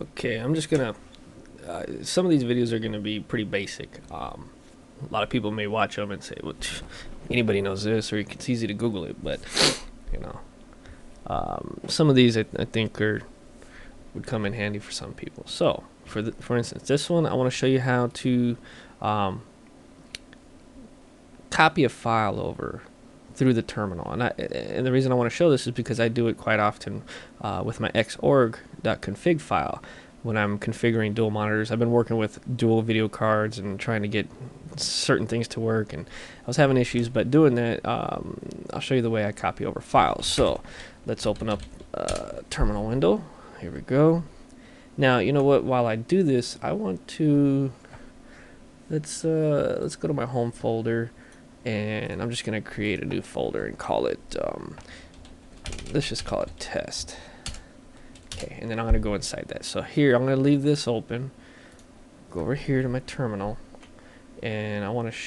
Okay, I'm just gonna. Uh, some of these videos are gonna be pretty basic. Um, a lot of people may watch them and say, "Well, anybody knows this," or it's easy to Google it. But you know, um, some of these I, I think are would come in handy for some people. So, for the, for instance, this one I want to show you how to um, copy a file over through the terminal. And, I, and the reason I want to show this is because I do it quite often uh, with my xorg.config file when I'm configuring dual monitors. I've been working with dual video cards and trying to get certain things to work, and I was having issues. But doing that, um, I'll show you the way I copy over files. So let's open up a terminal window. Here we go. Now you know what? While I do this, I want to let's uh, let's go to my home folder and I'm just gonna create a new folder and call it um, let's just call it test. Okay and then I'm gonna go inside that. So here I'm gonna leave this open. Go over here to my terminal. And I want to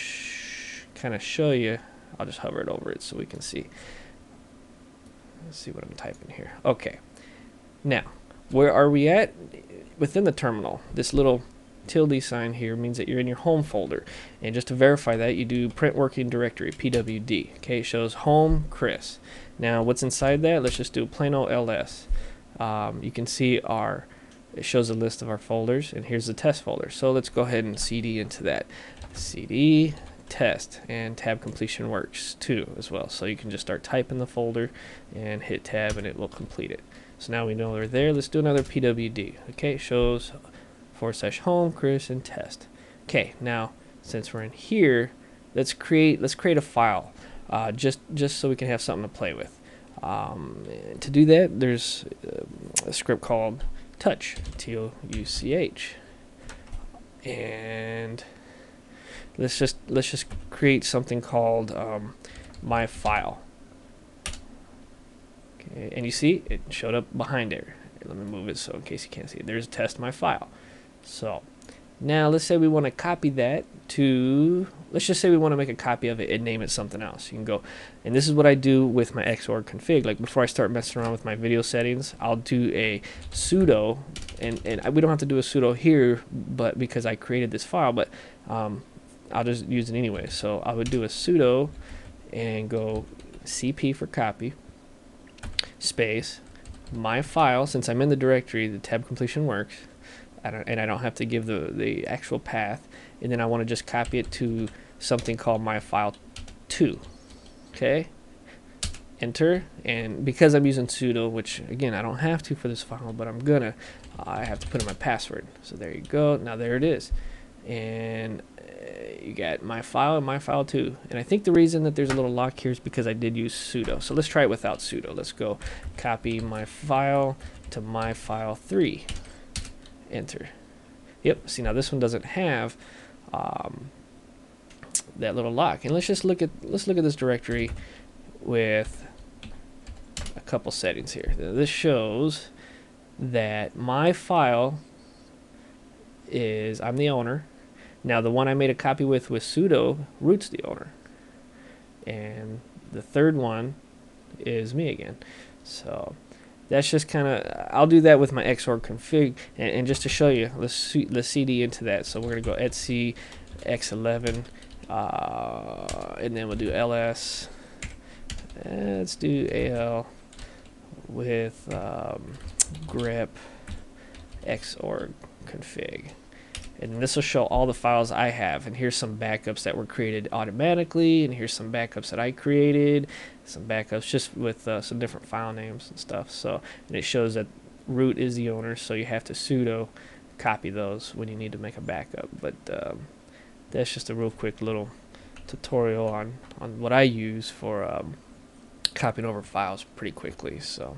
kind of show you. I'll just hover it over it so we can see. Let's see what I'm typing here. Okay. Now where are we at? Within the terminal this little tilde sign here means that you're in your home folder. And just to verify that, you do print working directory, PWD. Okay, it shows home Chris. Now, what's inside that? Let's just do plain old ls. Um, you can see our, it shows a list of our folders, and here's the test folder. So let's go ahead and cd into that. cd test and tab completion works too as well. So you can just start typing the folder and hit tab and it will complete it. So now we know we're there. Let's do another PWD. Okay, shows forward slash home, Chris, and test. Okay, now since we're in here, let's create let's create a file, uh, just just so we can have something to play with. Um, to do that, there's uh, a script called touch, T O U C H, and let's just let's just create something called um, my file. Okay, and you see it showed up behind there. Let me move it so in case you can't see it. There's test my file. So now let's say we want to copy that to, let's just say we want to make a copy of it and name it something else. You can go, and this is what I do with my Xorg config. Like before I start messing around with my video settings, I'll do a sudo, and, and we don't have to do a sudo here, but because I created this file, but um, I'll just use it anyway. So I would do a sudo and go cp for copy, space, my file, since I'm in the directory, the tab completion works, I and I don't have to give the, the actual path. And then I want to just copy it to something called my file 2. Okay? Enter. And because I'm using sudo, which again, I don't have to for this file, but I'm gonna, uh, I have to put in my password. So there you go. Now there it is. And uh, you got my file and my file 2. And I think the reason that there's a little lock here is because I did use sudo. So let's try it without sudo. Let's go copy my file to my file 3 enter. Yep, see now this one doesn't have um, that little lock. And let's just look at let's look at this directory with a couple settings here. This shows that my file is I'm the owner. Now the one I made a copy with with sudo root's the owner. And the third one is me again. So that's just kind of I'll do that with my Xorg config and, and, just to show you let's let's cd into that. So we're gonna go etc x11 uh, and then we'll do ls let's do al with um, xorg config and this will show all the files I have. And here's some backups that were created automatically and here's some backups that I created some backups just with uh, some different file names and stuff. So and it shows that root is the owner so you have to sudo copy those when you need to make a backup. But um, that's just a real quick little tutorial on on what I use for um, copying over files pretty quickly so